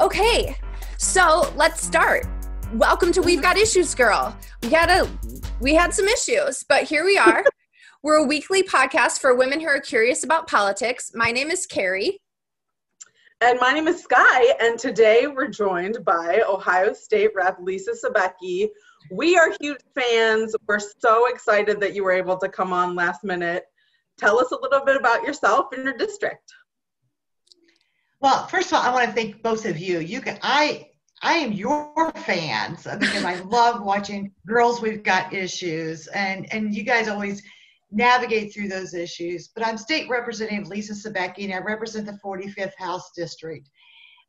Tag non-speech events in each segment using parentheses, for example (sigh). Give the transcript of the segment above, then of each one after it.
Okay, so let's start. Welcome to We've Got Issues, girl. We had a we had some issues, but here we are. (laughs) We're a weekly podcast for women who are curious about politics. My name is Carrie. And my name is Sky, and today we're joined by Ohio State Rep Lisa Sobecki. We are huge fans. We're so excited that you were able to come on last minute. Tell us a little bit about yourself and your district. Well, first of all, I want to thank both of you. You can I I am your fans because I love watching Girls We've Got Issues, and and you guys always navigate through those issues. But I'm State Representative Lisa Sobecki, and I represent the 45th House District.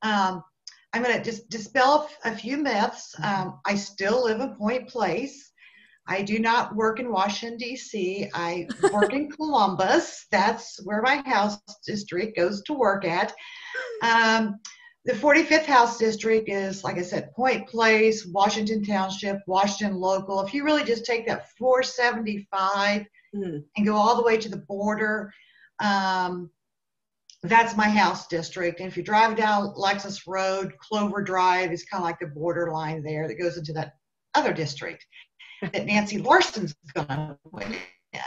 Um, I'm going to just dispel a few myths. Um, I still live in Point Place. I do not work in Washington, D.C. I work in (laughs) Columbus. That's where my House District goes to work at. Um, the 45th House District is, like I said, Point Place, Washington Township, Washington Local. If you really just take that 475 mm. and go all the way to the border, um, that's my house district. And if you drive down Lexus Road, Clover Drive is kind of like the borderline there that goes into that other district (laughs) that Nancy Larson's going to win.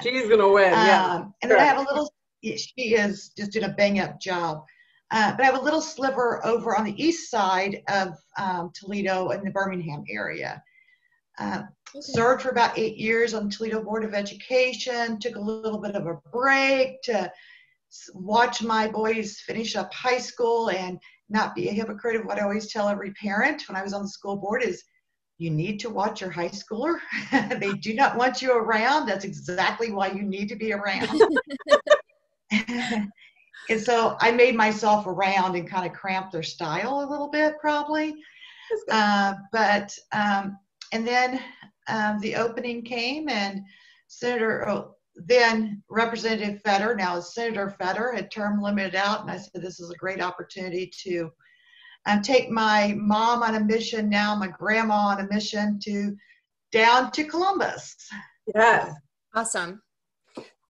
She's going to win, yeah. Um, and then I have a little, she is just doing a bang up job. Uh, but I have a little sliver over on the east side of um, Toledo in the Birmingham area. Uh, okay. Served for about eight years on the Toledo Board of Education, took a little bit of a break to watch my boys finish up high school and not be a hypocrite of what I always tell every parent when I was on the school board is you need to watch your high schooler. (laughs) they do not want you around. That's exactly why you need to be around. (laughs) (laughs) and so I made myself around and kind of cramped their style a little bit, probably. Uh, but um, and then um, the opening came, and Senator oh, then Representative Fedor, now Senator Fedor, had term limited out, and I said this is a great opportunity to um, take my mom on a mission now, my grandma on a mission to down to Columbus. Yes. Awesome.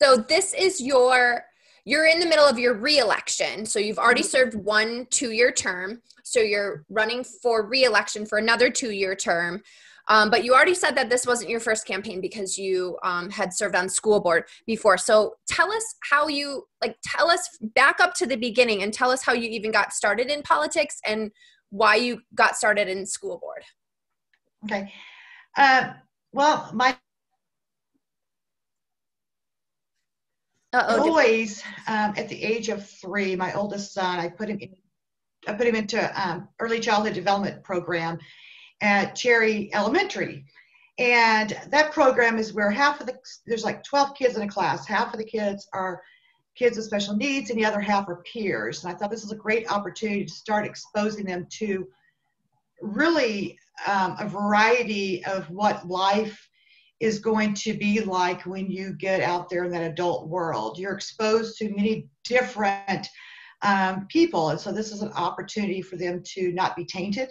So this is your you're in the middle of your reelection. So you've already mm-hmm. served one two year term. So you're running for reelection for another two year term. Um, but you already said that this wasn't your first campaign because you um, had served on school board before. So tell us how you like. Tell us back up to the beginning and tell us how you even got started in politics and why you got started in school board. Okay. Uh, well, my Uh-oh, boys um, at the age of three, my oldest son, I put him in, I put him into um, early childhood development program at Cherry Elementary. And that program is where half of the, there's like 12 kids in a class. Half of the kids are kids with special needs and the other half are peers. And I thought this was a great opportunity to start exposing them to really um, a variety of what life is going to be like when you get out there in that adult world. You're exposed to many different um, people. And so this is an opportunity for them to not be tainted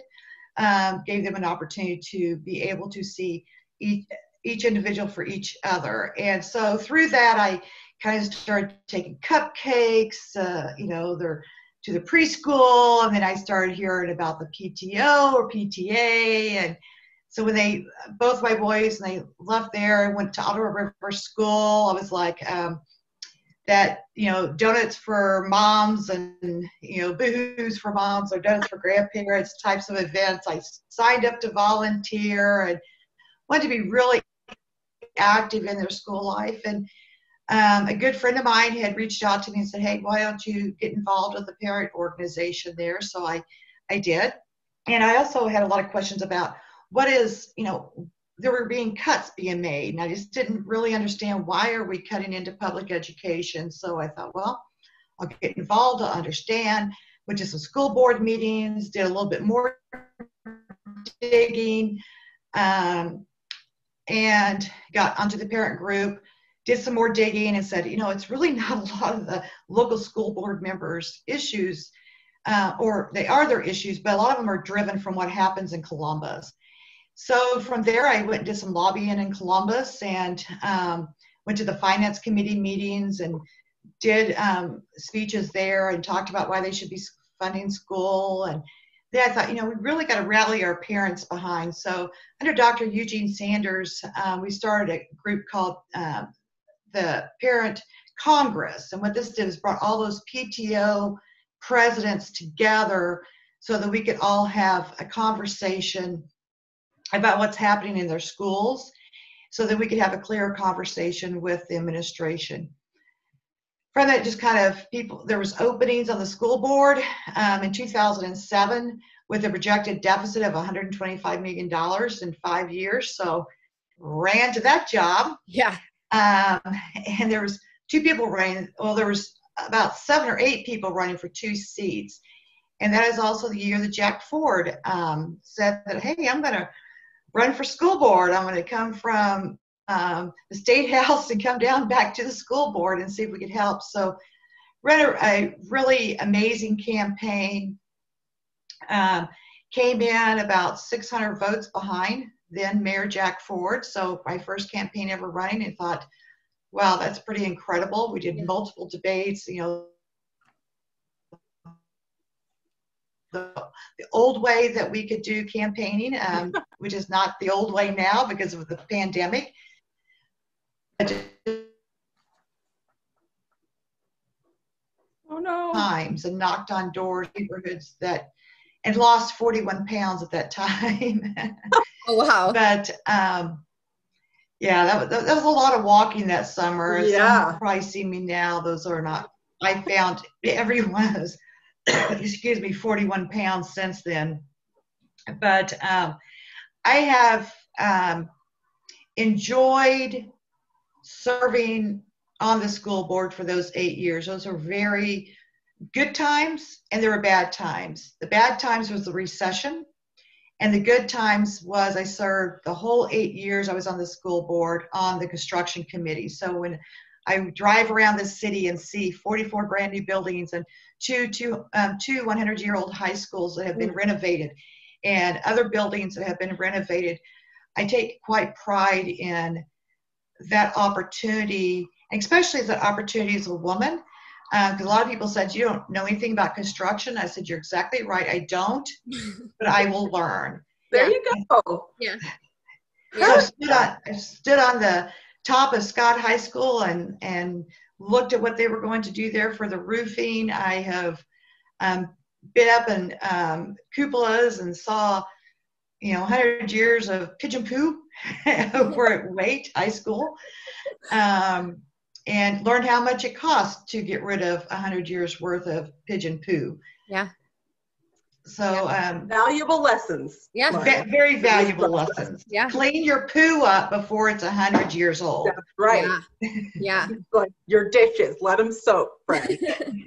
um, gave them an opportunity to be able to see each, each individual for each other. And so through that, I kind of started taking cupcakes, uh, you know, they're to the preschool, and then I started hearing about the PTO or PTA. And so when they, both my boys, and they left there and went to Ottawa River School, I was like, um, that you know donuts for moms and you know boohoo's for moms or donuts for grandparents types of events. I signed up to volunteer and wanted to be really active in their school life. And um, a good friend of mine had reached out to me and said hey why don't you get involved with the parent organization there? So i i did. And i also had a lot of questions about what is you know there were being cuts being made and i just didn't really understand why are we cutting into public education? So i thought well i'll get involved i'll understand. Went to some school board meetings did a little bit more digging um, and got onto the parent group did some more digging and said you know it's really (laughs) not a lot of the local school board members issues uh, or they are their issues but a lot of them are driven from what happens in columbus so from there, I went and did some lobbying in Columbus and um, went to the finance committee meetings and did um, speeches there and talked about why they should be funding school and then I thought, you know, we really got to rally our parents behind. So under Dr. Eugene Sanders, um, we started a group called um, the Parent Congress. And what this did is brought all those PTO presidents together so that we could all have a conversation about what's happening in their schools so that we could have a clearer conversation with the administration. From that just kind of people there was openings on the school board um, in 2007 with a projected deficit of 125 million dollars in five years. So ran to that job. Yeah. Um, and there was two people running well there was about seven or eight people running for two seats. And that is also the year that jack ford um, said that hey i'm going to run for school board i'm going to come from um, the state (laughs) house and come down back to the school board and see if we could help. So, ran a, a really amazing campaign. Um, came in about 600 votes behind then Mayor Jack Ford. So my first campaign ever running, and thought, wow, that's pretty incredible. We did multiple debates. You know, the, the old way that we could do campaigning, um, (laughs) which is not the old way now because of the pandemic. Oh no. Times and knocked on doors, neighborhoods that, and lost 41 pounds at that time. (laughs) oh wow! But um, yeah, that, that, that, was a lot of walking that summer. Yeah. Some probably see me now. Those are not. I found everyone has, (coughs) excuse me, 41 pounds since then. But um, I have um, enjoyed serving on the school board for those eight years. Those are very good times and there were bad times. The bad times was the recession, and the good times was I served the whole eight years I was on the school board on the construction committee. So when I drive around the city and see 44 brand new buildings and two, two, um, two 100 year old high schools that have been renovated and other buildings that have been renovated, I take quite pride in that opportunity, especially as that opportunity as a woman. Because uh, a lot of people said, You don't know anything about construction. I said, You're exactly right. I don't, (laughs) but I will learn. There yeah. you go. Yeah. So I stood, on, I stood on the top of Scott High School and, and looked at what they were going to do there for the roofing. I have um, been up in um, cupolas and saw, you know, 100 years of pigeon poo (laughs) we're at Waite High School, um, and learned how much it costs to get rid of 100 years worth of pigeon poo. Yeah. So um, valuable lessons. Yeah. Va- very valuable lessons. Yeah. Clean your poo up before it's a 100 years old. That's right. Yeah. yeah. (laughs) like your dishes, let them soak, friend. (laughs) (laughs)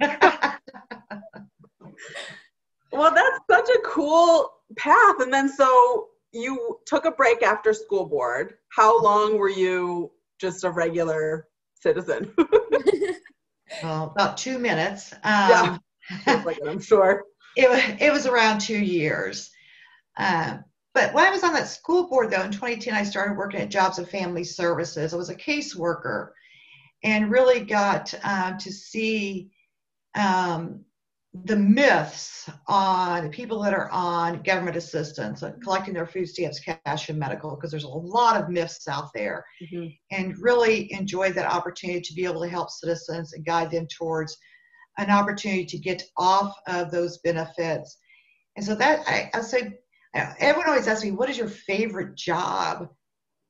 well, that's such a cool path. And then so you took a break after school board. How long were you just a regular citizen? well, about two minutes. Um, yeah, like I'm sure. It, it was around two years. Um, but when I was on that school board, though, in 2010, I started working at Jobs and Family Services. I was a caseworker and really got uh, to see um, the myths on people that are on government assistance, uh, collecting their food stamps, cash, and medical, because there's a lot of myths out there, mm-hmm. and really enjoyed that opportunity to be able to help citizens and guide them towards an opportunity to get off of those benefits. And so that I, I say, everyone always asks me, "What is your favorite job?"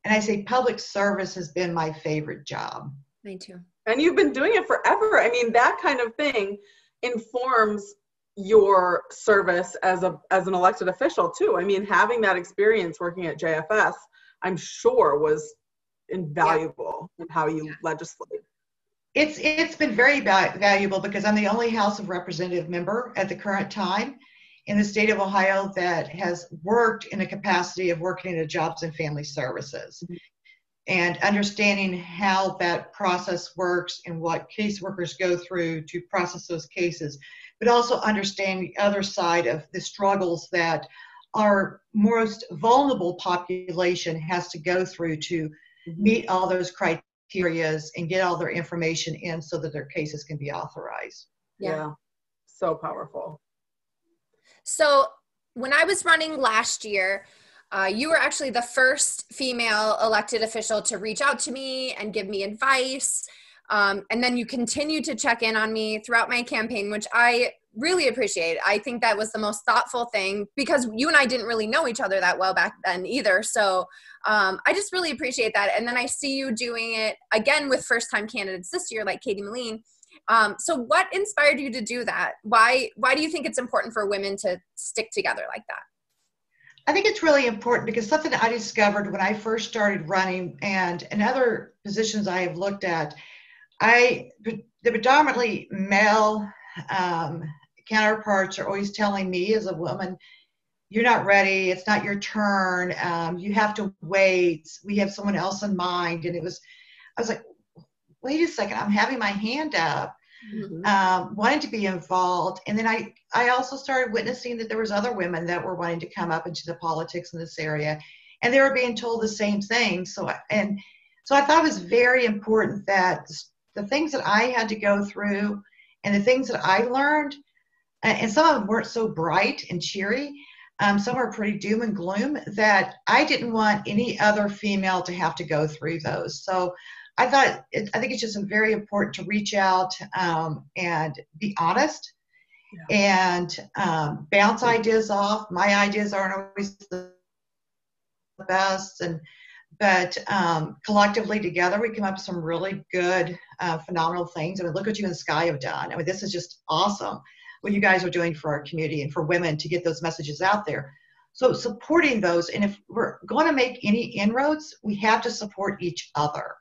And I say, public service has been my favorite job. Me too. And you've been doing it forever. I mean, that kind of thing informs your service as a as an elected official too. I mean, having that experience working at JFS, I'm sure was invaluable yeah. in how you yeah. legislate. It's it's been very valuable because I'm the only House of Representative member at the current time in the state of Ohio that has worked in a capacity of working in the Jobs and Family Services. Mm-hmm and understanding how that process works and what caseworkers go through to process those cases, but also understand the other side of the struggles that our most vulnerable population has to go through to mm-hmm. meet all those criterias and get all their information in so that their cases can be authorized. Yeah. yeah. So powerful. So when I was running last year, uh, you were actually the first female elected official to reach out to me and give me advice. Um, and then you continued to check in on me throughout my campaign, which I really appreciate. I think that was the most thoughtful thing because you and I didn't really know each other that well back then either. So um, I just really appreciate that. And then I see you doing it again with first time candidates this year, like Katie Moline. Um, so what inspired you to do that? Why why do you think it's important for women to stick together like that? I think it's really important because something I discovered when I first started running and in other positions I have looked at, I the predominantly male um, counterparts are always telling me as a woman, you're not ready, it's not your turn, um, you have to wait, we have someone else in mind. And it was, I was like, wait a second, I'm having my hand up. Mm-hmm. Um, wanting to be involved and then I, I also started witnessing that there was other women that were wanting to come up into the politics in this area and they were being told the same thing so and so i thought it was very important that the things that i had to go through and the things that i learned and some of them weren't so bright and cheery. Um, some are pretty doom and gloom that I didn't want any other female to have to go through those. So I thought, it, I think it's just very important to reach out um, and be honest yeah. and um, bounce ideas off. My ideas aren't always the best, and but um, collectively together we come up with some really good, uh, phenomenal things. I mean, look what you and Sky have done. I mean, this is just awesome what you guys are doing for our community and for women to get those messages out there. So supporting those, and if we're going to make any inroads, we have to support each other.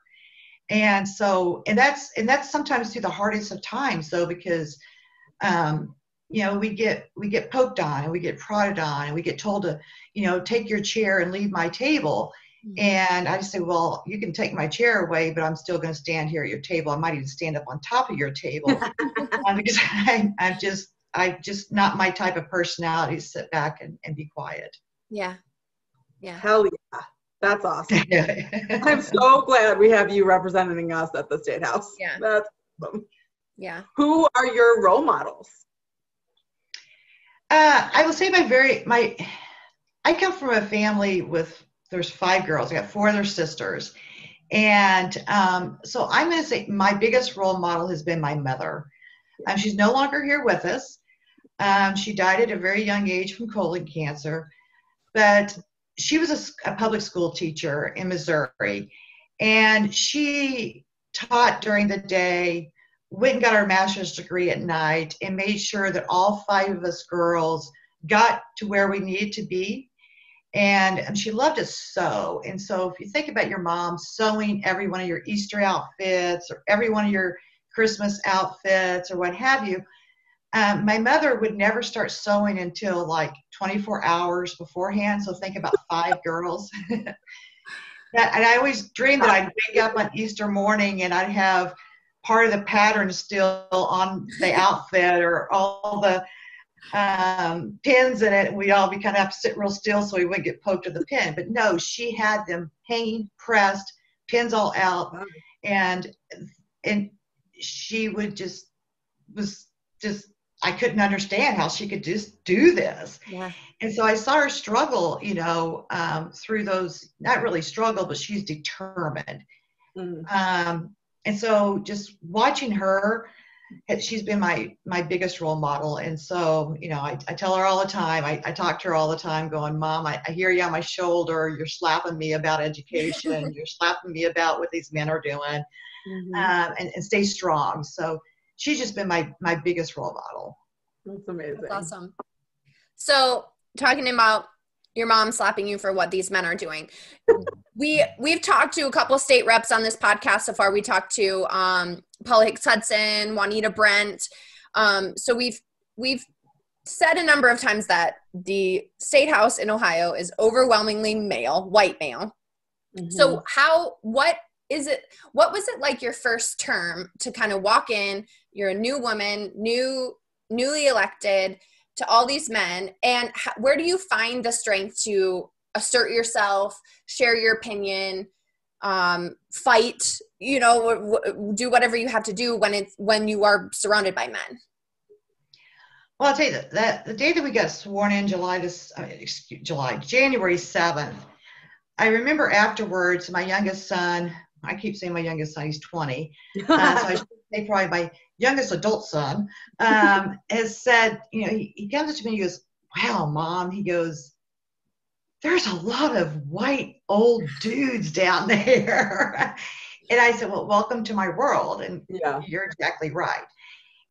And so, and that's and that's sometimes through the hardest of times, though, because um, you know we get we get poked on and we get prodded on and we get told to you know take your chair and leave my table. Mm-hmm. And I just say, well, you can take my chair away, but I'm still going to stand here at your table. I might even stand up on top of your table (laughs) um, because I, I'm just, I'm just not my type of personality to sit back and, and be quiet. Yeah. Yeah. Hell yeah. That's awesome. (laughs) I'm so glad we have you representing us at the State House. Yeah. That's awesome. Yeah. Who are your role models? Uh, I will say my very my I come from a family with there's five girls. I got four other sisters. And um, so I'm going to say my biggest role model has been my mother. Um, she's no longer here with us. Um, she died at a very young age from colon cancer, but she was a, a public school teacher in Missouri. And she taught during the day, went and got her master's degree at night, and made sure that all five of us girls got to where we needed to be and, and she loved to sew. And so if you think about your mom sewing every one of your Easter outfits or every one of your Christmas outfits or what have you, um, my mother would never start sewing until like 24 hours beforehand. So think about five girls. (laughs) that, and I always dreamed that I'd wake up on Easter morning and I'd have part of the pattern still on the outfit or all the um, pins in it, and we'd all be kind of have to sit real still so we wouldn't get poked with the pin. But no, she had them hanging, pressed, pins all out, and and she would just was just I couldn't understand how she could just do this. Yeah. And so I saw her struggle, you know, um, through those, not really struggle, but she's determined. Mm. Um, and so just watching her she's been my my biggest role model. And so you know i, I tell her all the time I, I talk to her all the time going mom I, I hear you on my shoulder. You're slapping me about education. (laughs) You're slapping me about what these men are doing. Mm-hmm. um, and, and stay strong. So she's just been my my biggest role model. That's amazing. That's awesome. So talking about your mom slapping you for what these men are doing. we (laughs) we've talked to a couple state reps on this podcast so far. We talked to um, Paula Hicks Hudson, Juanita Brent. Um, so we've we've said a number of times that the state house in Ohio is overwhelmingly male, white male. Mm-hmm. So how what is it what was it like your first term to kind of walk in, you're a new woman, new newly elected, to all these men and where do you find the strength to assert yourself share your opinion um, fight you know w- do whatever you have to do when it's when you are surrounded by men Well, I'll tell you that, that the day that we got sworn in, July this, uh, excuse, July, January 7th, I remember afterwards, my youngest son, I keep saying my youngest son, he's 20. (laughs) Uh, so say probably my youngest adult son, um, (laughs) has said, you know, he, he comes to me and he goes, wow, mom, he goes, there's a lot of white old dudes down (laughs) there. and I said, well, welcome to my world. And Yeah. you're exactly right.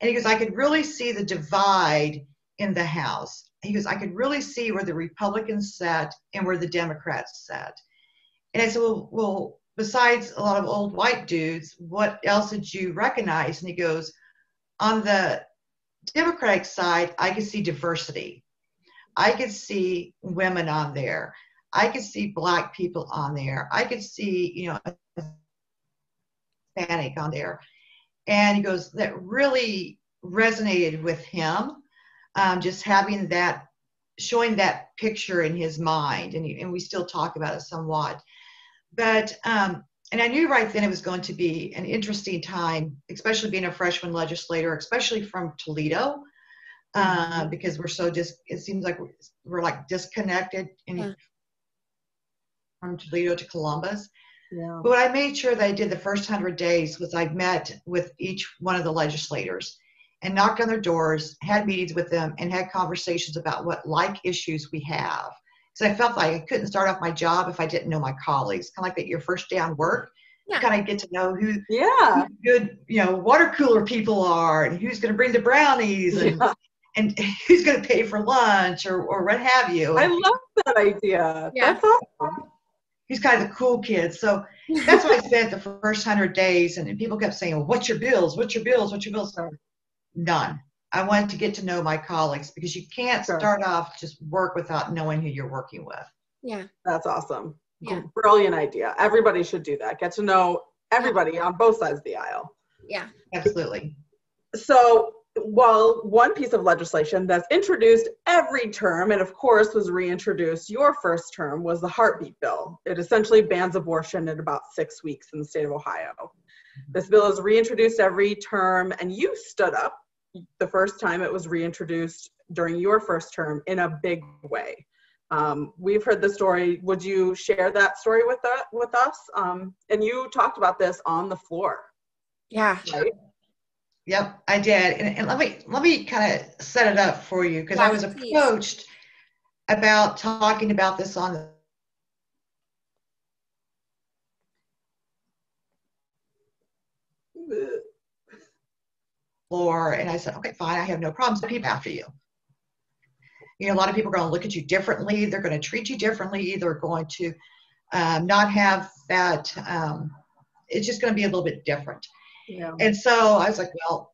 And he goes, I could really see the divide in the House. He goes, I could really see where the Republicans sat and where the Democrats sat. And I said, well, well, besides a lot of old white dudes, what else did you recognize? And he goes, on the Democratic side, I could see diversity. I could see women on there. I could see black people on there. I could see, you know, Hispanic on there. And he goes, that really resonated with him, um, just having that, showing that picture in his mind. And, he, and we still talk about it somewhat. But, um, and I knew right then it was going to be an interesting time, especially being a freshman legislator, especially from Toledo, uh, because we're so dis. It seems like we're, we're like disconnected in, Yeah. from Toledo to Columbus. Yeah. But what I made sure that I did the first hundred days was I met with each one of the legislators and knocked on their doors, had meetings with them, and had conversations about what like issues we have. Because I felt like I couldn't start off my job if I didn't know my colleagues. Kind of like that your first day on work, Yeah. you kind of get to know who Yeah. who good, you know, water cooler people are, and who's going to bring the brownies, and Yeah. and (laughs) who's going to pay for lunch, or or what have you. I love that idea. Yeah. That's awesome. He's kind of the cool kid. So that's what I spent the first hundred days, and people kept saying, well, "What's your bills? What's your bills? What's your bills?" None. I wanted to get to know my colleagues because you can't Sure. start off just work without knowing who you're working with. Yeah. That's awesome. Yeah. Brilliant idea. Everybody should do that. Get to know everybody on both sides of the aisle. Yeah. Absolutely. So, well, one piece of legislation that's introduced every term and, of course, was reintroduced your first term was the heartbeat bill. It essentially bans abortion in about six weeks in the state of Ohio. Mm-hmm. This bill is reintroduced every term, and you stood up the first time it was reintroduced during your first term in a big way. Um, we've heard the story. Would you share that story with that with us? Um, and you talked about this on the floor, Yeah. right? Yep, I did. And, and let me let me kind of set it up for you because I was Yes, please. approached about talking about this on the floor, and I said, okay, fine, I have no problems. People after you. You know, a lot of people are going to look at you differently. They're going to treat you differently. They're going to um, not have that. Um, it's just going to be a little bit different. Yeah. And so I was like, well,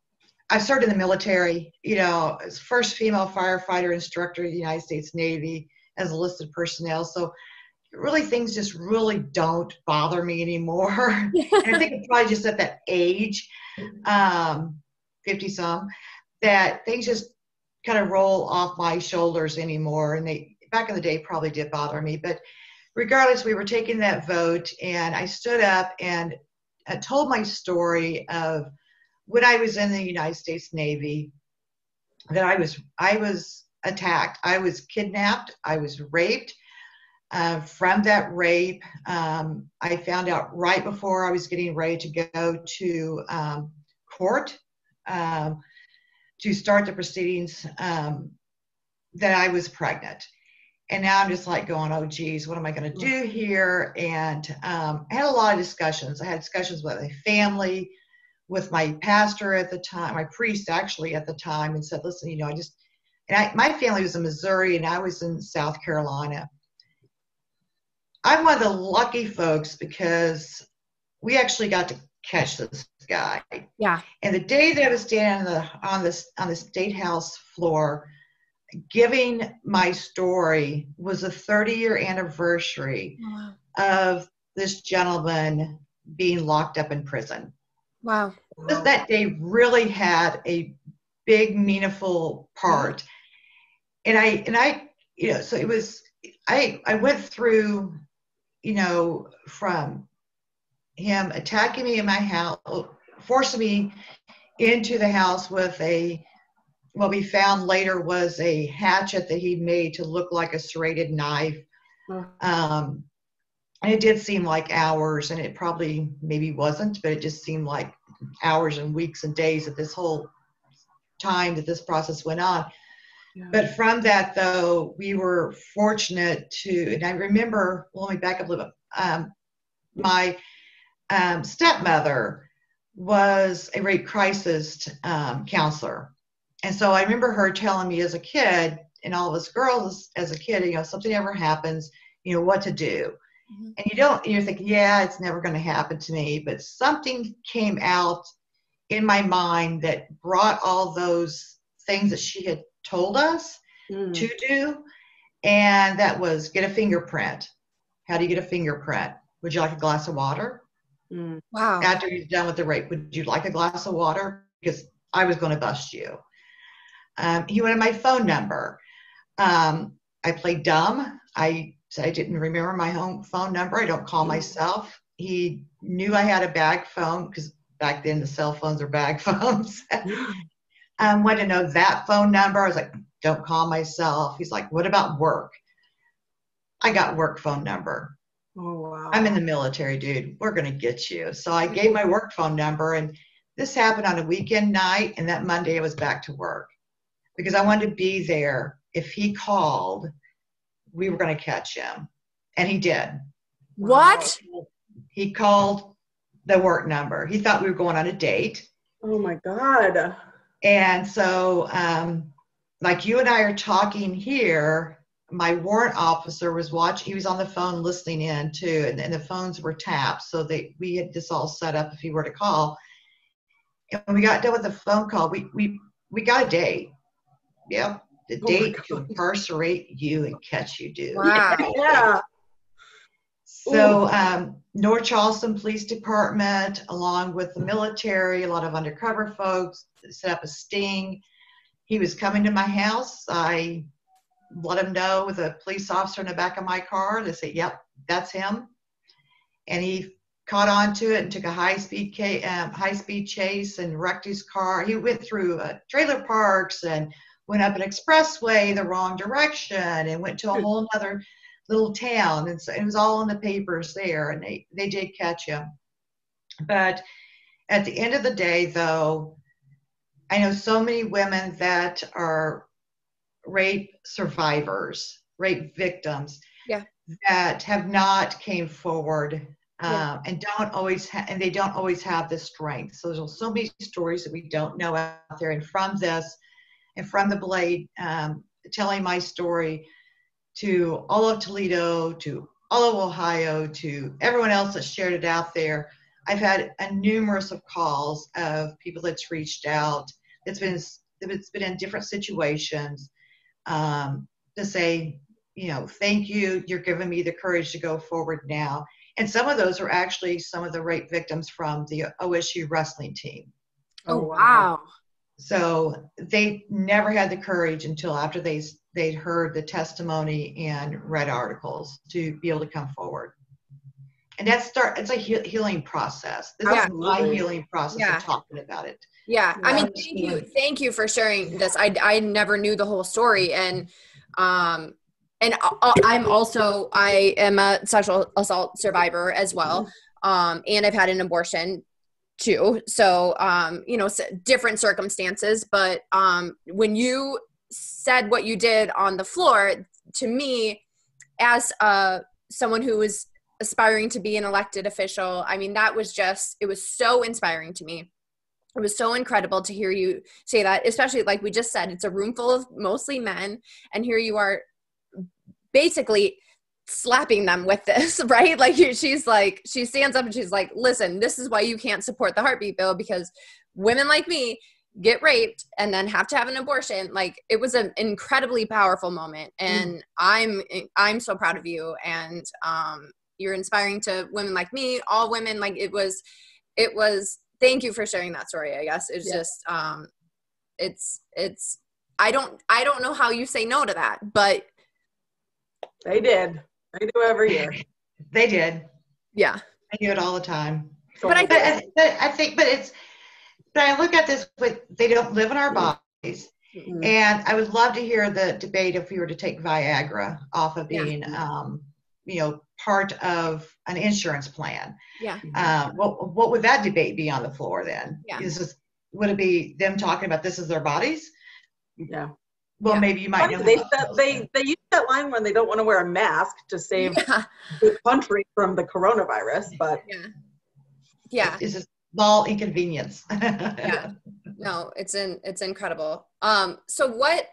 I served in the military, you know, as first female firefighter instructor in the United States Navy as enlisted personnel. So really things just really don't bother me anymore. (laughs) and I think it's probably just at that age, um, 50 some, that things just kind of roll off my shoulders anymore. And they back in the day probably did bother me. But regardless, we were taking that vote and I stood up and I told my story of when I was in the United States Navy, that I was I was attacked, I was kidnapped, I was raped. Uh, from that rape, um, I found out right before I was getting ready to go to um, court um, to start the proceedings um, that I was pregnant. And now I'm just like going, oh, geez, what am I going to do here? And um, I had a lot of discussions. I had discussions with my family, with my pastor at the time, my priest actually at the time, and said, listen, you know, I just, and I, my family was in Missouri and I was in South Carolina. I'm one of the lucky folks because we actually got to catch this guy. Yeah. And the day that I was standing on the on the on the state house floor, giving my story was the 30 year anniversary Wow. of this gentleman being locked up in prison. Wow. This- That day really had a big, meaningful part. And I and I, you know, so it was I I went through, you know, from him attacking me in my house, forcing me into the house with a what we found later was a hatchet that he made to look like a serrated knife. Oh. Um, and it did seem like hours, and it probably maybe wasn't, but it just seemed like hours and weeks and days of this whole time that this process went on. Yeah. But from that, though, we were fortunate to, and I remember, well, let me back up a little bit. Um, my um, stepmother was a rape crisis um, counselor. And so I remember her telling me as a kid, and all of us girls as a kid, you know, something ever happens, you know, what to do. Mhm. And you don't, you're thinking, yeah, it's never going to happen to me. But something came out in my mind that brought all those things that she had told us Mm. to do. And that was get a fingerprint. How do you get a fingerprint? Would you like a glass of water? Mm. Wow. After you're done with the rape, would you like a glass of water? Because I was going to bust you. Um, he wanted my phone number. Um, I played dumb. I said I didn't remember my home phone number. I don't call myself. He knew I had a bag phone because back then the cell phones are bag (laughs) phones. um, wanted to know that phone number. I was like, don't call myself. He's like, what about work? I got work phone number. Oh wow. I'm in the military, dude. We're going to get you. So I gave my work phone number, and this happened on a weekend night. And that Monday, I was back to work because I wanted to be there. If he called, we were going to catch him. And he did. What? He called the work number. He thought we were going on a date. Oh my god. And so, um, like you and I are talking here, my warrant officer was watching. He was on the phone listening in too, and, and the phones were tapped, so they we had this all set up if he were to call. And when we got done with the phone call, we we we got a date. Yep, the Oh date to incarcerate you and catch you, dude. Wow. Yeah. So, um, North Charleston Police Department, along with the military, a lot of undercover folks, set up a sting. He was coming to my house. I let him know with a police officer in the back of my car. They said, "Yep, that's him." And he caught on to it and took a high speed ca- um, high speed chase and wrecked his car. He went through uh, trailer parks and went up an expressway the wrong direction and went to a whole other little town and so it was all in the papers there and they they did catch him but at the end of the day though i know so many women that are rape survivors rape victims Yeah. that have not came forward um, Yeah. and don't always ha- and they don't always have the strength so there's so many stories that we don't know out there and from this and from the blade um, telling my story to all of Toledo, to all of Ohio, to everyone else that shared it out there. I've had a numerous of calls of people that's reached out. It's been it's been in different situations um, to say, you know, thank you. You're giving me the courage to go forward now. And some of those are actually some of the rape victims from the OSU wrestling team. Oh, wow. So they never had the courage until after they they'd heard the testimony and read articles to be able to come forward. And that's start. It's a healing process. This Yeah. is my healing process Yeah. of talking about it. Yeah, I mean, thank you, thank you for sharing this. I I never knew the whole story, and um, and I- I'm also I am a sexual assault survivor as well, um, and I've had an abortion too. So um, you know, different circumstances, but um, when you said what you did on the floor, to me, as uh someone who was aspiring to be an elected official, I mean, that was just it was so inspiring to me it was so incredible to hear you say that especially like we just said it's a room full of mostly men and here you are basically slapping them with this (laughs) right? Like she's like she stands up and she's like listen this is why you can't support the heartbeat bill because women like me get raped and then have to have an abortion. Like it was an incredibly powerful moment and i'm i'm so proud of you and um you're inspiring to women like me all women like it was it was thank you for sharing that story i guess it's Yeah. just um it's it's i don't i don't know how you say no to that but They did. They do every year. (laughs) They did. yeah I do it all the time. But I But, I- but I think, but it's, but I look at this, but they don't live in our bodies. Mm-hmm. And I would love to hear the debate if we were to take Viagra off of being, yeah. um, you know, part of an insurance plan. Yeah. Uh, what what would that debate be on the floor then? Yeah. Is this, would it be them talking about this is their bodies? Yeah. Well, yeah. maybe you might know. They said, they they use that line when they don't want to wear a mask to save yeah. the country from the coronavirus, but yeah, yeah, it's a small inconvenience. (laughs) yeah, no, it's in it's incredible. Um, so what,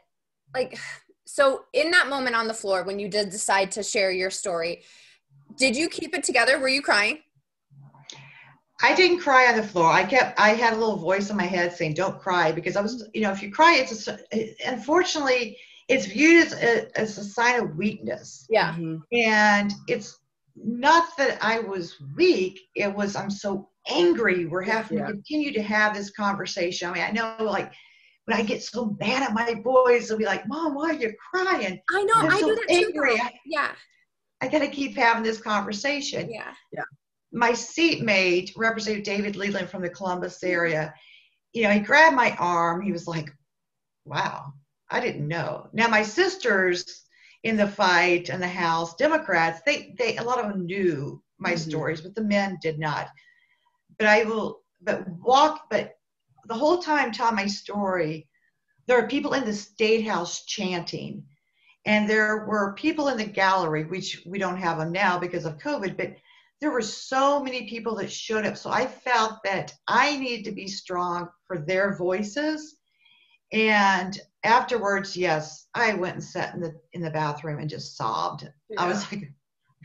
like, so in that moment on the floor when you did decide to share your story, did you keep it together? Were you crying? I didn't cry on the floor. I kept, I had a little voice in my head saying, don't cry because I was, you know, if you cry, it's a, unfortunately, it's viewed as a, as a sign of weakness. Yeah. Mm-hmm. And it's not that I was weak. It was, I'm so angry. We're having yeah. to continue to have this conversation. I mean, I know like when I get so mad at my boys, they'll be like, mom, why are you crying? I know. I'm I so do that angry. too. yeah. I got to keep having this conversation. Yeah. Yeah my seatmate, Representative David Leland from the Columbus area, you know, he grabbed my arm. He was like, wow, I didn't know. Now, my sisters in the fight and the House, Democrats, they, they, a lot of them knew my mm-hmm. stories, but the men did not. But I will, but walk, but the whole time telling my story, there are people in the State House chanting. And there were people in the gallery, which we don't have them now because of COVID, but there were so many people that showed up. So I felt that I needed to be strong for their voices. And afterwards, yes, I went and sat in the in the bathroom and just sobbed. Yeah. I was like,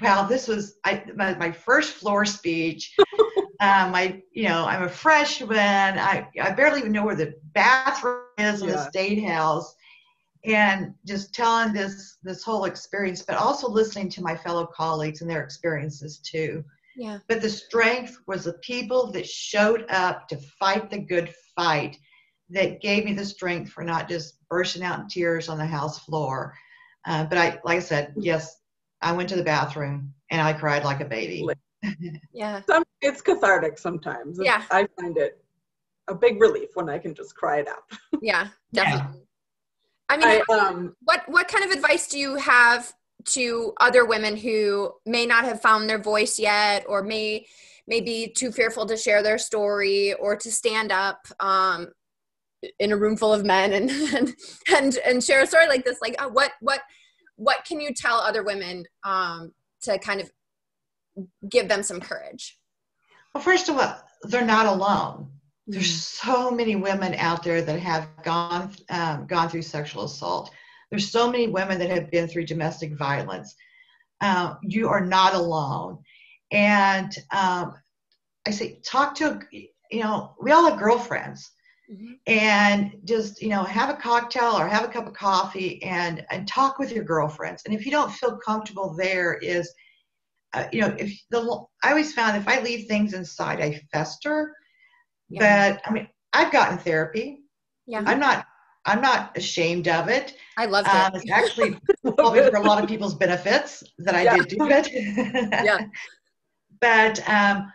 wow, this was I, my, my first floor speech. (laughs) um, I, you know, I'm a freshman. I, I barely even know where the bathroom is in yeah. the state house. And just telling this this whole experience but also listening to my fellow colleagues and their experiences too. Yeah. But the strength was the people that showed up to fight the good fight that gave me the strength for not just bursting out in tears on the house floor. Uh, but i like i said yes i went to the bathroom and i cried like a baby yeah. Some, it's cathartic sometimes. Yeah. I find it a big relief when i can just cry it out. (laughs) Yeah definitely. Yeah. I mean, I, um, what what kind of advice do you have to other women who may not have found their voice yet, or may may be too fearful to share their story or to stand up um, in a room full of men and (laughs) and and, and share a story like this? Like, uh, what what what can you tell other women um, to kind of give them some courage? Well, first of all, they're not alone there's mm. so many women out there that have gone um, gone through sexual assault there's so many women that have been through domestic violence uh, you are not alone and um, i say talk to you know we all have girlfriends mm-hmm. and just you know have a cocktail or have a cup of coffee and and talk with your girlfriends and if you don't feel comfortable there is uh, you know if the i always found if i leave things inside i fester yeah. But I mean, I've gotten therapy. Yeah. I'm not I'm not ashamed of it. I love it. Um, it's actually (laughs) probably for a lot of people's benefits that I yeah. did do it. yeah. (laughs) (laughs) But um,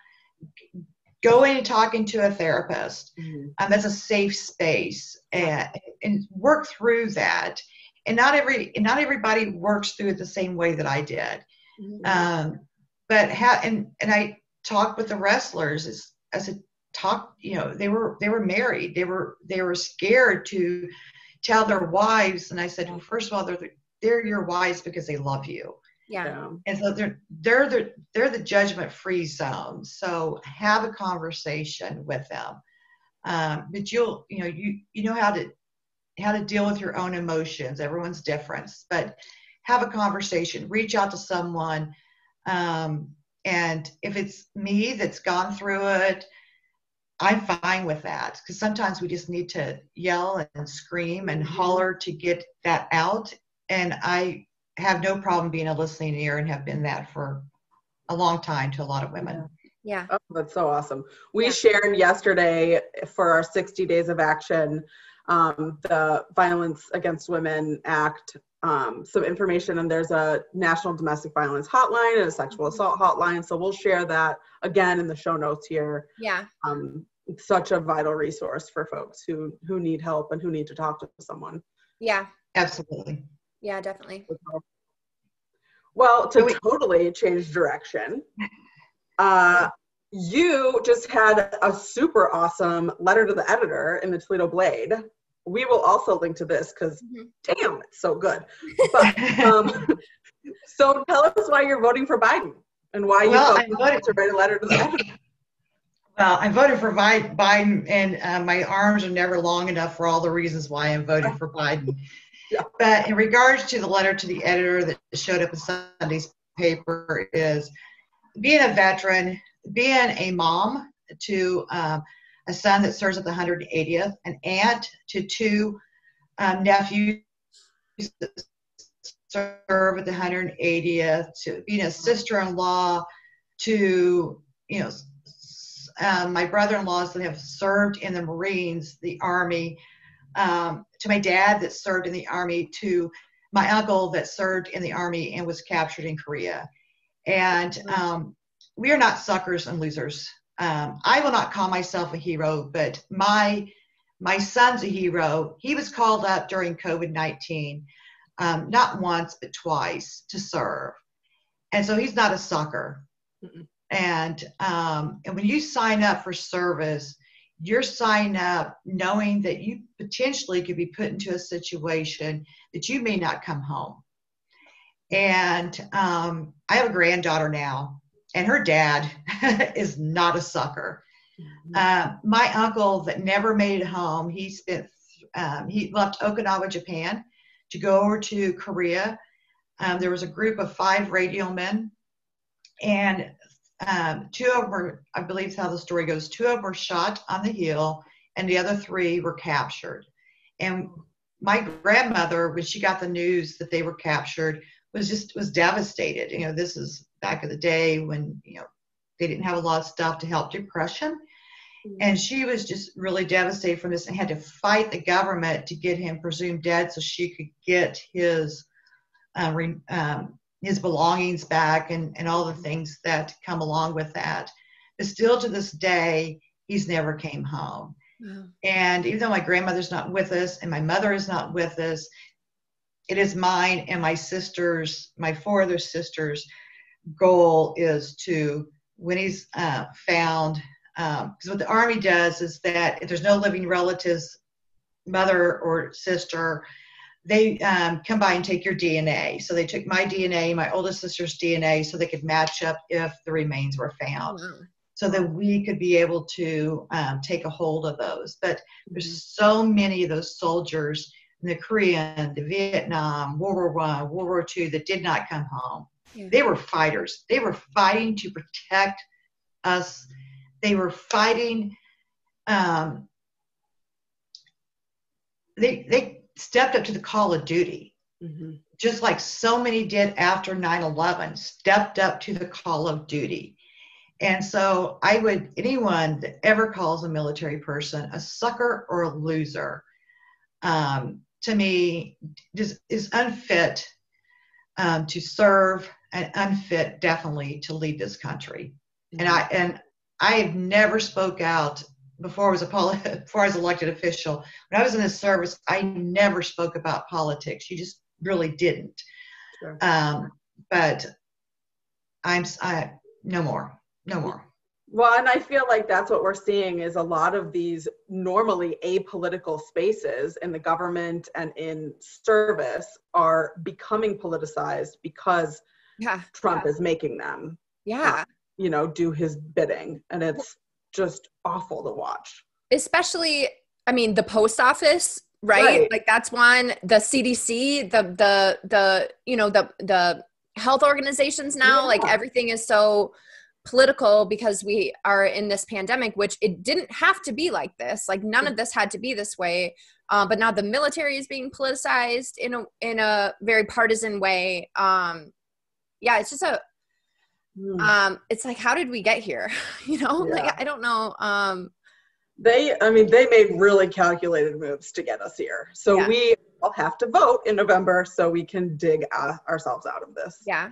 going and talking to a therapist, mm-hmm. um, that's a safe space, and, and work through that. And not every and not everybody works through it the same way that I did. Mm-hmm. Um, but how and and I talked with the wrestlers. Is I said, talk you know they were they were married. They were they were scared to tell their wives. And i said well first of all they're the, they're your wives because they love you. Yeah. And so they're they're the they're the judgment free zone. So have a conversation with them. Um, but you'll you know you you know how to how to deal with your own emotions. Everyone's different. But have a conversation reach out to someone um, and if it's me that's gone through it I'm fine with that because sometimes we just need to yell and scream and mm-hmm. holler to get that out. And I have no problem being a listening ear and have been that for a long time to a lot of women. Yeah. Oh, that's so awesome. We yeah. shared yesterday for our 60 days of action um, the Violence Against Women Act um, some information and there's a national domestic violence hotline and a sexual mm-hmm. assault hotline so we'll share that again in the show notes here yeah um, such a vital resource for folks who who need help and who need to talk to someone. Yeah. Absolutely. Yeah, definitely. Well, to totally change direction, uh, you just had a super awesome letter to the editor in the Toledo Blade. We will also link to this because, mm-hmm. damn, it's so good. But, um, (laughs) so tell us why you're voting for Biden and why well, you voted to write a letter to the (laughs) editor. Well, I voted for Biden, and uh, my arms are never long enough for all the reasons why I'm voting for Biden. (laughs) Yeah. But in regards to the letter to the editor that showed up in Sunday's paper, is being a veteran, being a mom to um, a son that serves at the 180th, an aunt to two um, nephews that serve at the 180th, to being a sister-in-law, to you know um, my brother-in-laws that have served in the Marines, the Army, um, to my dad that served in the Army, to my uncle that served in the Army and was captured in Korea. And um, we are not suckers and losers. Um, I will not call myself a hero, but my my son's a hero. He was called up during COVID 19, um, not once, but twice to serve. And so he's not a sucker. Mm-mm. And um, and when you sign up for service, you're signing up knowing that you potentially could be put into a situation that you may not come home. And um, I have a granddaughter now, and her dad (laughs) is not a sucker. Mm-hmm. Uh, my uncle that never made it home, he spent um, he left Okinawa, Japan, to go over to Korea. Um, there was a group of five radio men, and um, two of them were, I believe is how the story goes, two of them were shot on the hill and the other three were captured. And my grandmother, when she got the news that they were captured, was just was devastated. You know, this is back in the day when, you know, they didn't have a lot of stuff to help depression. Mm-hmm. And she was just really devastated from this and had to fight the government to get him presumed dead so she could get his uh, um, his belongings back and, and all the things that come along with that. But still to this day, he's never came home. And even though my grandmother's not with us and my mother is not with us, it is mine and my sisters, my four other sisters' goal is to, when he's uh, found, because um, what the Army does is that if there's no living relatives, mother or sister, they um, come by and take your DNA. So they took my DNA, my oldest sister's DNA, so they could match up if the remains were found. Oh, wow. So that we could be able to um, take a hold of those. But there's mm-hmm. so many of those soldiers in the Korean, the Vietnam, World War One, World War Two that did not come home. Yeah. They were fighters. They were fighting to protect us. They were fighting. Um, they they stepped up to the call of duty, mm-hmm. just like so many did after 9 11, stepped up to the call of duty. And so I would, anyone that ever calls a military person a sucker or a loser, um, to me, is, is unfit um, to serve and unfit definitely to lead this country. Mm-hmm. And I, and I have never spoke out before I was a poli- (laughs) before I was elected official, when I was in the service, I never spoke about politics. You just really didn't. Sure. Um, but I'm I no more, no more. Well, and I feel like that's what we're seeing is a lot of these normally apolitical spaces in the government and in service are becoming politicized because yeah. Trump yeah. is making them. Yeah. You know, do his bidding. And it's just awful to watch. Especially, I mean, the post office, right? right? Like that's one. The CDC, the the the you know the the health organizations now, yeah. like everything is so political because we are in this pandemic which it didn't have to be like this like none of this had to be this way uh, but now the military is being politicized in a in a very partisan way um yeah it's just a mm. um it's like how did we get here (laughs) you know yeah. like i don't know um they i mean they made really calculated moves to get us here so yeah. we all have to vote in november so we can dig uh, ourselves out of this yeah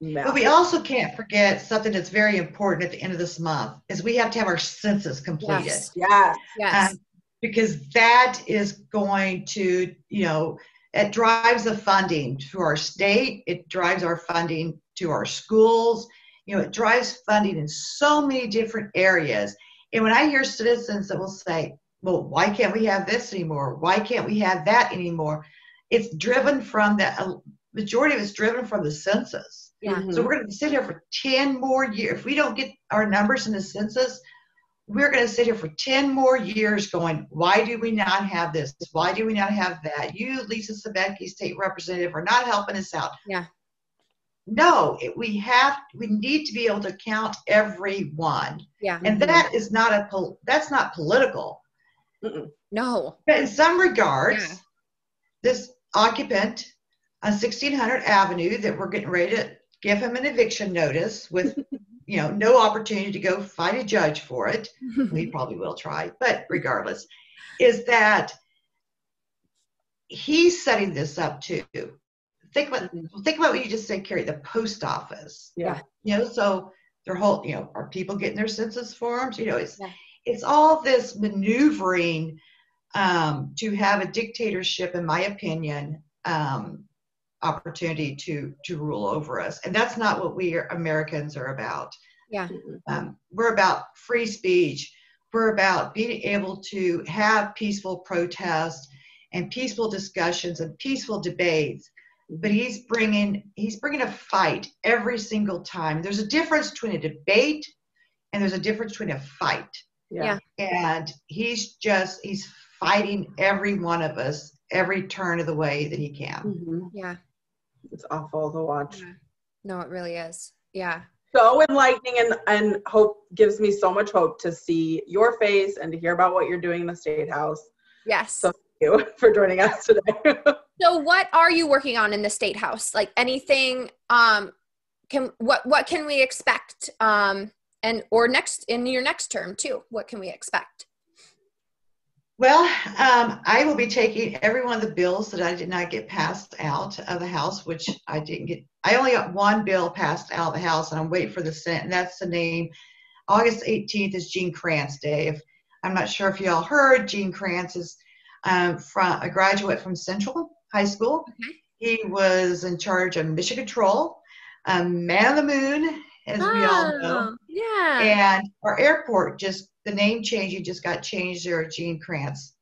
But we also can't forget something that's very important at the end of this month is we have to have our census completed. Yes. Yes. Yes. Um, because that is going to, you know, it drives the funding to our state, it drives our funding to our schools, you know, it drives funding in so many different areas. And when I hear citizens that will say, well, why can't we have this anymore? Why can't we have that anymore? It's driven from the majority of it's driven from the census. Yeah. So we're going to sit here for 10 more years. If we don't get our numbers in the census, we're going to sit here for 10 more years going, why do we not have this? Why do we not have that? You, Lisa Sobecki, state representative, are not helping us out. Yeah. No, it, we have, we need to be able to count everyone. yeah. And that is not a, pol- that's not political. No. But in some regards, Yeah. this occupant on 1600 Avenue that we're getting ready to give him an eviction notice with, (laughs) you know, no opportunity to go fight a judge for it. (laughs) We probably will try, but regardless, is that he's setting this up too. Think about think about what you just said, Carrie. The post office. Yeah. You know, so their whole, you know, are people getting their census forms? You know, it's Yeah. it's all this maneuvering um, to have a dictatorship, in my opinion, um, opportunity to to rule over us, and that's not what we are, Americans are about. Yeah. Um, we're about free speech. We're about being able to have peaceful protests and peaceful discussions and peaceful debates. But he's bringing he's bringing a fight every single time. There's a difference between a debate and there's a difference between a fight Yeah. and he's just he's fighting every one of us every turn of the way that he can Mhm. Yeah. It's awful to watch. Yeah. No, it really is. Yeah. So enlightening and, and hope gives me so much hope to see your face and to hear about what you're doing in the state house. Yes. So- Thank you (laughs) for joining us today. (laughs) So what are you working on in the state house? Like anything um can what what can we expect um and or next in your next term too? What can we expect? Well um, i will be taking every one of the bills that i did not get passed out of the house which i didn't get i only got one bill passed out of the house and i'm waiting for the senate and that's the name. August 18th is gene kranz day. If i'm not sure if you all heard gene kranz is um, from a graduate from central high school. Okay. he was in charge of mission control. Um, man on the moon as we all know. Oh, Yeah. and our airport just the name changing just got changed there at Gene Kranz.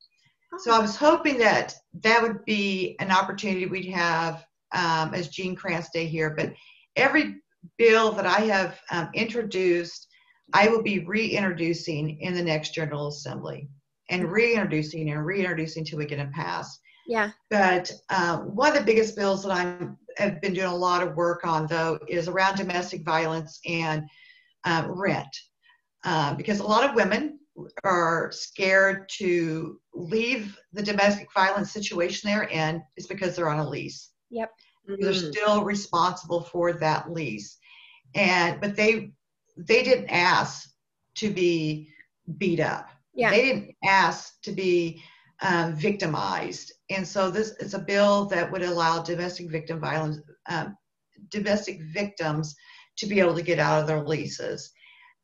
So I was hoping that that would be an opportunity we'd have um, as Gene Kranz Day here. But every bill that I have um, introduced, I will be reintroducing in the next General Assembly and reintroducing and reintroducing until we get it passed. yeah. But um, one of the biggest bills that I'm have been doing a lot of work on though is around domestic violence and um, rent, uh, because a lot of women are scared to leave the domestic violence situation they're in is because they're on a lease. Yep. They're Mhm. still responsible for that lease, and but they they didn't ask to be beat up. Yeah. They didn't ask to be um, victimized. And so this is a bill that would allow domestic victim violence, um, domestic victims to be able to get out of their leases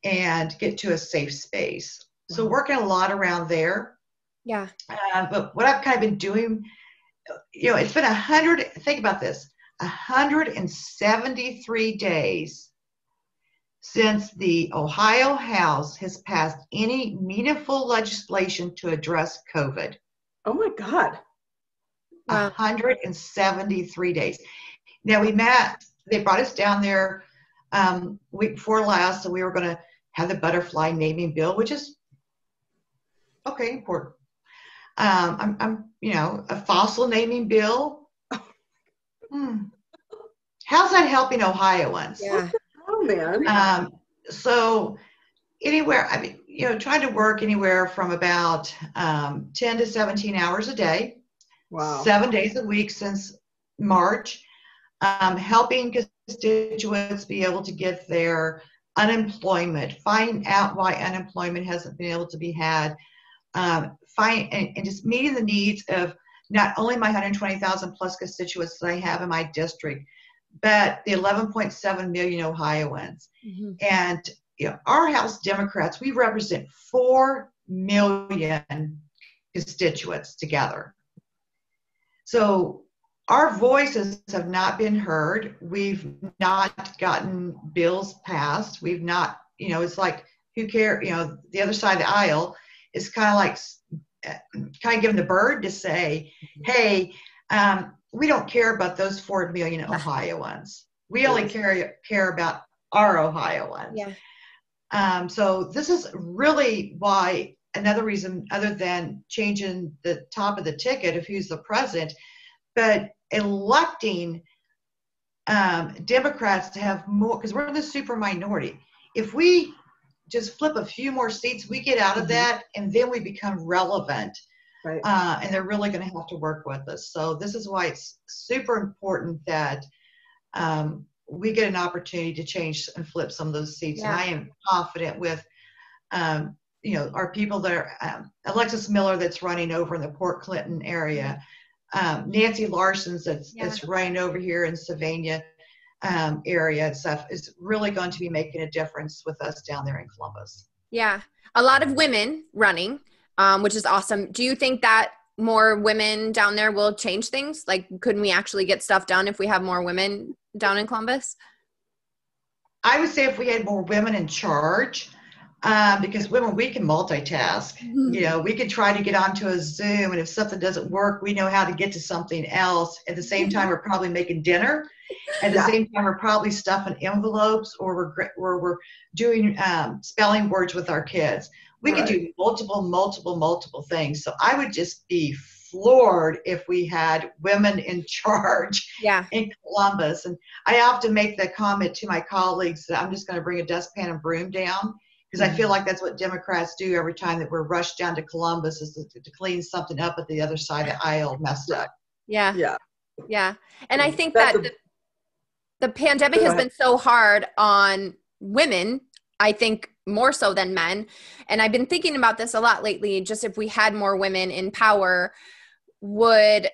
and get to a safe space. So working a lot around there. Yeah. Uh, but what I've kind of been doing, you know, it's been a hundred, think about this, 173 days since the Ohio House has passed any meaningful legislation to address COVID. Oh my God. Wow. 173 days. Now we met, they brought us down there um, week before last, and we were going to have the butterfly naming bill, which is okay, important. Um, I'm, I'm, you know, a fossil naming bill. (laughs) Hmm. How's that helping Ohioans? Yeah. Oh man. Um, so anywhere, I mean, you know, trying to work anywhere from about um, 10 to 17 hours a day, Wow. seven days a week since March, um, helping constituents be able to get their unemployment, find out why unemployment hasn't been able to be had, um, find and, and just meeting the needs of not only my 120,000 plus constituents that I have in my district, but the 11.7 million Ohioans. Mhm. And you know, our House Democrats, we represent 4 million constituents together. So our voices have not been heard. We've not gotten bills passed. We've not, you know, it's like, who care, you know, the other side of the aisle is kind of like, kind of giving the bird to say, hey, um, we don't care about those 4 million (laughs) Ohioans. We only care, care about our Ohioans. Yeah. Um, so this is really why another reason other than changing the top of the ticket of who's the president, but electing um, Democrats to have more because we're the super minority. If we just flip a few more seats, we get out of Mhm. that, and then we become relevant. Right. Uh, and they're really going to have to work with us. So this is why it's super important that um, we get an opportunity to change and flip some of those seats. Yeah. And I am confident with, um, you know, our people that are um, Alexis Miller that's running over in the Port Clinton area, um, Nancy Larson's that's Yeah. that's running over here in Sylvania um, area and stuff is really going to be making a difference with us down there in Columbus. Yeah. A lot of women running, um, which is awesome. Do you think that more women down there will change things? Like, couldn't we actually get stuff done if we have more women down in Columbus? I would say if we had more women in charge, um, because women we can multitask. You know, we can try to get onto a Zoom, and if something doesn't work, we know how to get to something else. At the same time, we're probably making dinner. At the same time, we're probably stuffing envelopes, or we're or we're doing um, spelling words with our kids. We could do multiple, multiple, multiple things. So I would just be floored if we had women in charge Yeah. in Columbus. And I often make the comment to my colleagues that I'm just going to bring a dustpan and broom down because I feel mm-hmm. like that's what Democrats do every time that we're rushed down to Columbus is to, to clean something up at the other side of the aisle messed up. Yeah. Yeah. Yeah. And I mm-hmm. think That's that a- the, the pandemic has been so hard on women, I think more so than men. And I've been thinking about this a lot lately. Just if we had more women in power, would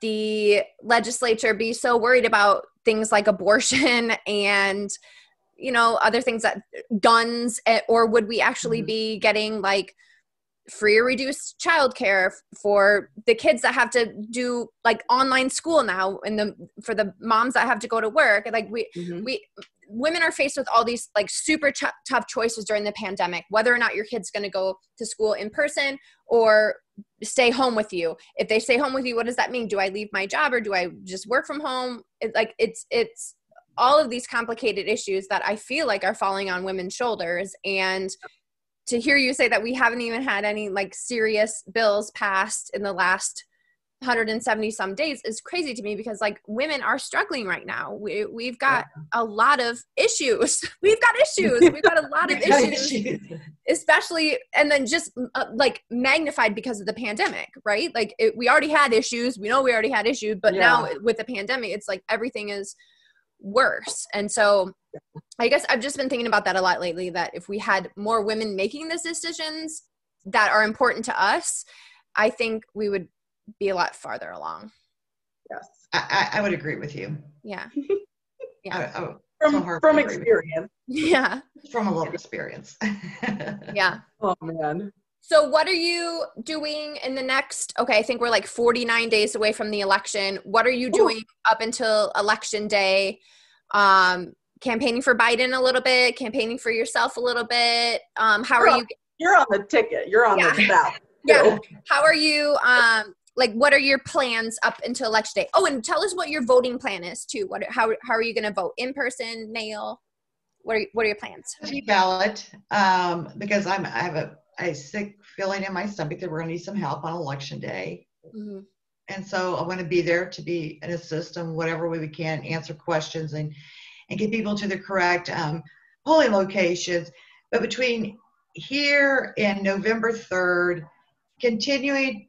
the legislature be so worried about things like abortion (laughs) and you know other things that guns eh, or would we actually Mhm. be getting like free or reduced childcare for the kids that have to do like online school now and the for the moms that have to go to work like we Mhm. we women are faced with all these like super tough choices during the pandemic whether or not your kid's going to go to school in person or stay home with you if they stay home with you what does that mean do i leave my job or do i just work from home it, like it's it's all of these complicated issues that i feel like are falling on women's shoulders. And to hear you say that we haven't even had any like serious bills passed in the last 170 some days is crazy to me because like women are struggling right now. We, we've got a lot of issues. (laughs) We've got issues. We've got a lot of (laughs) issues especially and then just uh, like magnified because of the pandemic right? Like it, we already had issues. We know we already had issues but now with the pandemic it's like everything is worse and so i guess i've just been thinking about that a lot lately that if we had more women making these decisions that are important to us i think we would be a lot farther along Yes. I, I, I would agree with you. yeah (laughs) I, I, From hard from to agree with you. experience. (laughs) yeah from a little experience. (laughs) yeah Oh man. So, what are you doing in the next? Okay, I think we're like 49 days away from the election. What are you doing up until election day? Um, campaigning for Biden a little bit, campaigning for yourself a little bit. Um, how are You're you? You're on the ticket. You're on Yeah. the ballot. (laughs) Yeah. How are you? Um, like, what are your plans up until election day? Oh, and tell us what your voting plan is too. What? How? How are you going to vote? In person, mail? What are What are your plans? Absentee ballot, um, because I'm, I have a, a sick feeling in my stomach that we're gonna need some help on election day. Mhm. And so I want to be there to be an assist in whatever way we can, answer questions and, and get people to the correct um, polling locations. But between here and November 3rd, continuing,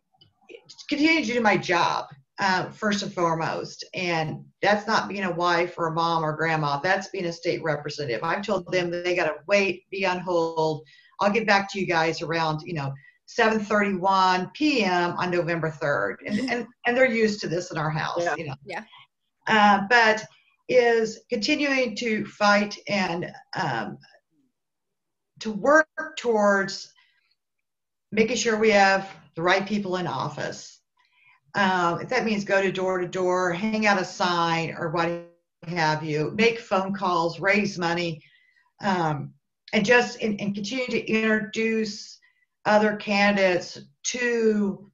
continuing to do my job uh, first and foremost. And that's not being a wife or a mom or grandma. That's being a state representative. I've told them that they got to wait, be on hold. I'll get back to you guys around, you know, 7:31 p.m. on November 3rd, and and, and they're used to this in our house, Yeah. you know. Yeah. Uh, but is continuing to fight and um, to work towards making sure we have the right people in office. Um, if that means go to door to door, hang out a sign, or what have you, make phone calls, raise money, um, and just and, and continue to introduce other candidates to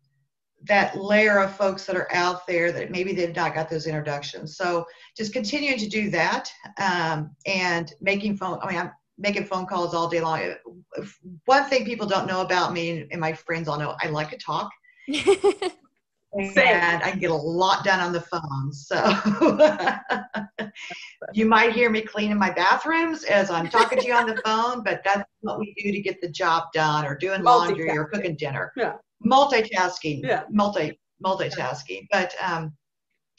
that layer of folks that are out there that maybe they've not got those introductions. So just continuing to do that um, and making phone. I mean, I'm making phone calls all day long. One thing people don't know about me and my friends all know, I like to talk. (laughs) and I get a lot done on the phone. So (laughs) you might hear me cleaning my bathrooms as I'm talking to you on the (laughs) phone, but that's what we do to get the job done or doing laundry or cooking dinner. Yeah. Multitasking. Yeah. Multi multitasking. But um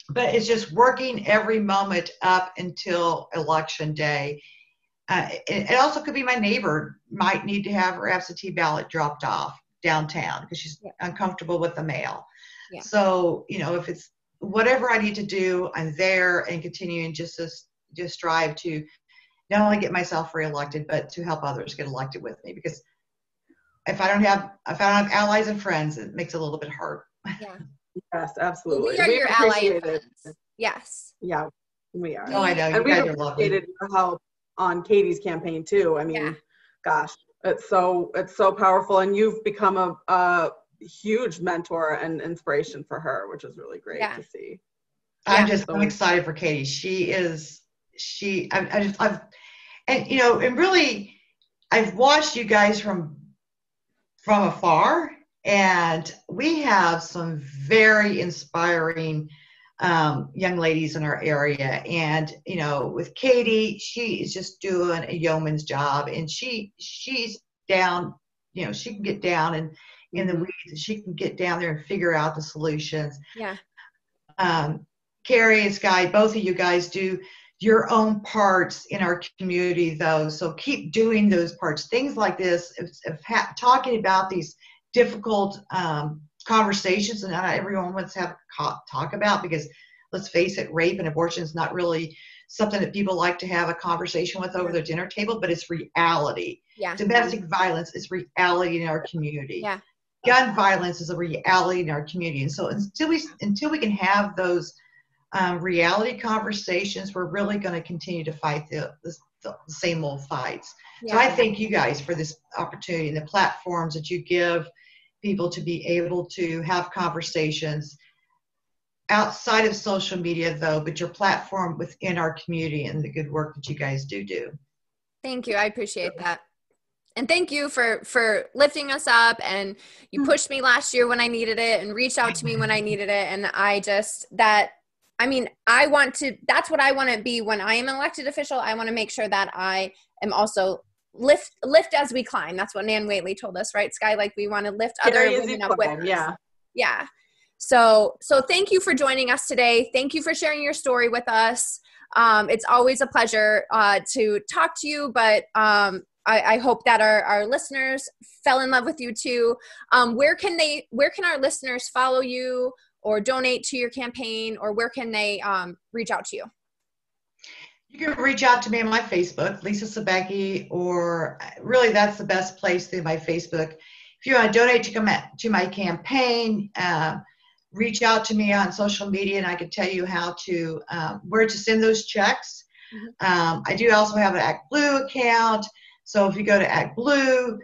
but it's just working every moment up until election day. Uh, it, it also could be my neighbor might need to have her absentee ballot dropped off downtown because she's yeah. uncomfortable with the mail. Yeah. So, you know, if it's whatever I need to do, I'm there and continuing just to just strive to not only get myself reelected, but to help others get elected with me. Because if I don't have if I don't have allies and friends, it makes it a little bit hard. Yeah. yes, absolutely. We are we your ally friends. Yes. Yeah, we are. Oh, I know. You and we appreciated your help on Katie's campaign too. I mean, yeah. gosh, it's so it's so powerful, and you've become a, a huge mentor and inspiration for her, which is really great yeah. to see. I'm just I'm excited for Katie. She is she I, I just I've and you know and really I've watched you guys from from afar and we have some very inspiring um, young ladies in our area and you know with katie she is just doing a yeoman's job and she she's down you know she can get down and in the mm-hmm. weeds and she can get down there and figure out the solutions. Yeah. Um, carrie and sky both of you guys do your own parts in our community though so keep doing those parts. Things like this if, if ha- talking about these difficult um, conversations and not everyone wants to have talk about because let's face it rape and abortion is not really something that people like to have a conversation with over their dinner table but it's reality. Yeah. Domestic violence is reality in our community. Yeah gun violence is a reality in our community. And so until we until we can have those um, reality conversations we're really going to continue to fight the, the, the same old fights. Yeah. so i thank you guys for this opportunity and the platforms that you give people to be able to have conversations outside of social media though but your platform within our community and the good work that you guys do do. Thank you. I appreciate that and thank you for for lifting us up and you hmm. pushed me last year when i needed it and reached out to me when i needed it and i just that i mean i want to that's what i want to be when i am an elected official i want to make sure that i am also lift lift as we climb. That's what Nan Whaley told us, right, Sky? Like we want to lift other women up with us. Yeah. Yeah. So so thank you for joining us today. Thank you for sharing your story with us. Um, it's always a pleasure uh, to talk to you, but um, I, I, hope that our, our listeners fell in love with you too. Um, where can they where can our listeners follow you or donate to your campaign or where can they um, reach out to you? You can reach out to me on my Facebook, Lisa Sobecki, or really that's the best place through my Facebook. If you want to donate to come to my campaign, uh, reach out to me on social media, and I can tell you how to um, where to send those checks. Mm-hmm. Um, I do also have an Act Blue account, so if you go to Act Blue,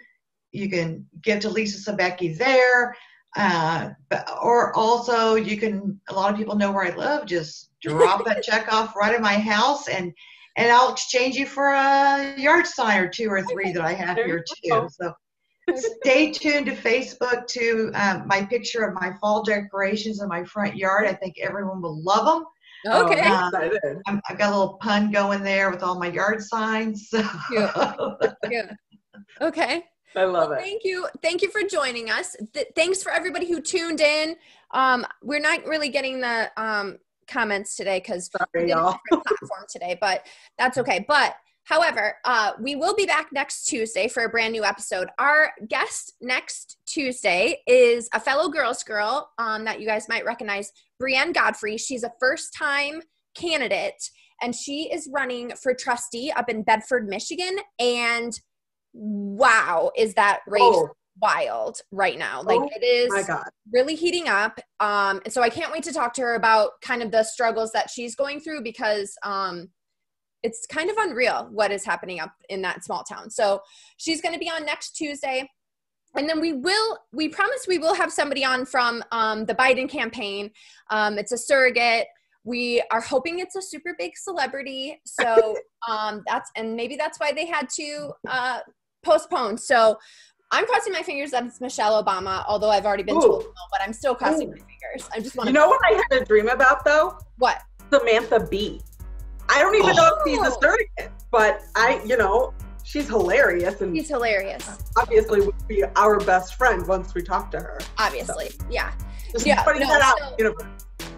you can give to Lisa Sobecki there. Uh, but, or also you can. A lot of people know where I live. Just drop that (laughs) check off right at my house and and I'll exchange you for a yard sign or two or three that I have here too. So stay tuned to Facebook to um, my picture of my fall decorations in my front yard. I think everyone will love them. Okay. Um, i have got a little pun going there with all my yard signs. So. Yeah. (laughs) yeah. Okay. I love well, it. Thank you. Thank you for joining us. Th- thanks for everybody who tuned in. Um, we're not really getting the um, comments today because we're getting a different platform today, but that's okay. But however, uh, we will be back next Tuesday for a brand new episode. Our guest next Tuesday is a fellow girls girl um, that you guys might recognize, Brienne Godfrey. She's a first time candidate and she is running for trustee up in Bedford, Michigan. And wow, is that race Oh. wild right now? Like Oh it is really heating up. Um, and so I can't wait to talk to her about kind of the struggles that she's going through because um, it's kind of unreal what is happening up in that small town. So she's going to be on next Tuesday. And then we will, we promise we will have somebody on from um, the Biden campaign. Um, it's a surrogate. We are hoping it's a super big celebrity. So (laughs) um, that's, and maybe that's why they had to uh, postpone. So I'm crossing my fingers that it's Michelle Obama, although I've already been Ooh. told no, but I'm still crossing Ooh. my fingers. I just want You know what I had a dream about though? what? Samantha Bee. I don't even know if oh. she's a Oh. surrogate, but I, you know, she's hilarious and He's hilarious, obviously would be our best friend once we talk to her. obviously. Yeah. Just Yeah, putting no, that out. so- you know,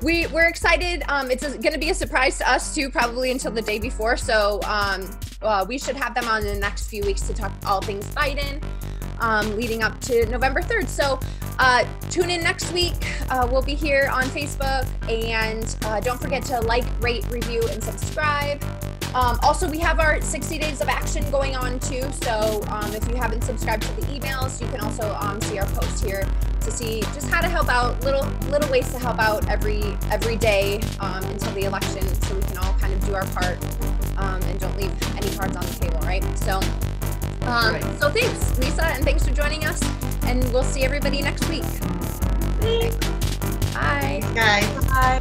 We we're excited. Um, it's going to be a surprise to us too, probably until the day before. So um, uh, we should have them on in the next few weeks to talk all things Biden, um, leading up to November third. So uh, tune in next week. Uh, we'll be here on Facebook, and uh, don't forget to like, rate, review, and subscribe. Um, also, we have our 60 days of action going on too. So um, if you haven't subscribed to the emails, you can also um, see our post here to see just how to help out little little ways to help out every every day um, until the election, so we can all kind of do our part um, and don't leave any cards on the table, right? So, um, right. so thanks, Lisa, and thanks for joining us. And we'll see everybody next week. Bye. Guys. bye.